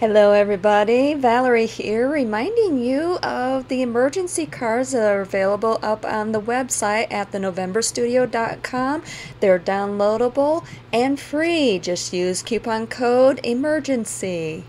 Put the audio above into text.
Hello, everybody. Valerie here, reminding you of the emergency cards that are available up on the website at thenovemberstudio.com. They're downloadable and free. Just use coupon code EMERGENCY.